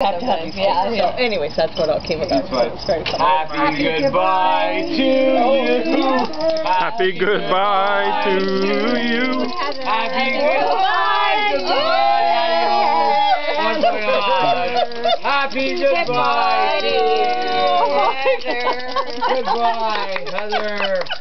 have to have these Yeah, yeah. So, anyways, that's what all came about. So it's very fun. Happy goodbye to you. Happy goodbye to you. Happy goodbye. Goodbye. What's going on? Happy goodbye to you. Goodbye, Heather.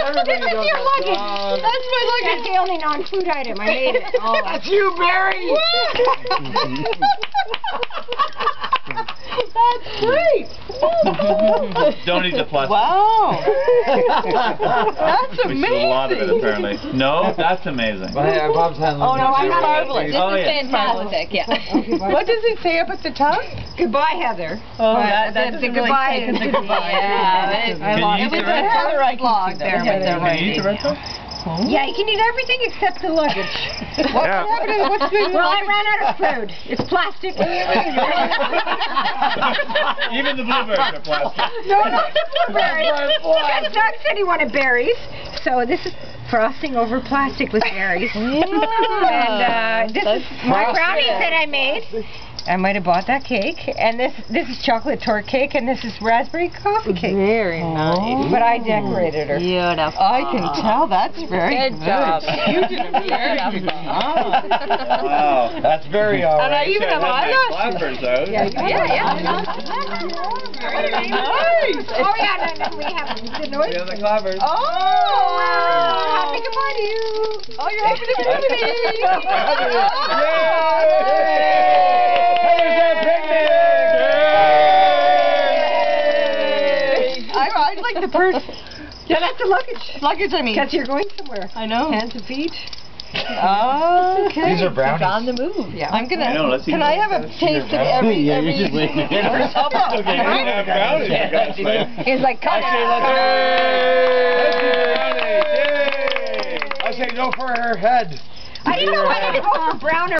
Everybody knows your luggage. song. That's my luggage. That's the only non-food item. I made it. Oh, That's you, Barry. That's great. Don't eat the plastic. Wow. That's We amazing. stole a lot of it apparently. No, that's amazing. Well, hey, Bob's handling Oh, no, I'm here. not marvelous. Oh yeah. Fantastic, yeah. What does it say up at the top? goodbye, Heather. Oh, But that, that the- doesn't the really goodbye say 'cause the goodbye. Yeah, it- Can you it. eat With the the red Heather, I can log see there that. Can you eat the red sauce? Yeah, you can eat everything except the luggage. What Yeah. happened? What's been well, I ran out of food. It's plastic. Even the blueberries are plastic. no, not the blueberries. Because Doug said he wanted berries, so this is frosting over plastic with berries. and uh, this is my brownies that I made. I might have bought that cake, and this this is chocolate torte cake, and this is raspberry coffee cake. Very nice. But I decorated her. Beautiful. I can tell that's very Good job. You did a very job. Wow. That's very all And I right. even have eyelashes. Clappers out. Yeah, yeah. Nice. Oh yeah, no, no, we have the noise. We have the clappers. Oh. Happy goodbye to you. Oh, you're happy to be with me. Heather's at picnic. I, I like the purse. Yeah, that's the luggage. Luggage, I mean. Because you're going somewhere. I know. Hands and feet. Okay. These are brownies. On the move. Yeah. I'm gonna. I know, let's eat can I them. have a taste of every? Yeah, every you're just waiting. Okay, you can have brownies, for God's. He's like, come I say on. let's Yay! I say no for her head. I didn't know whether to go for brown or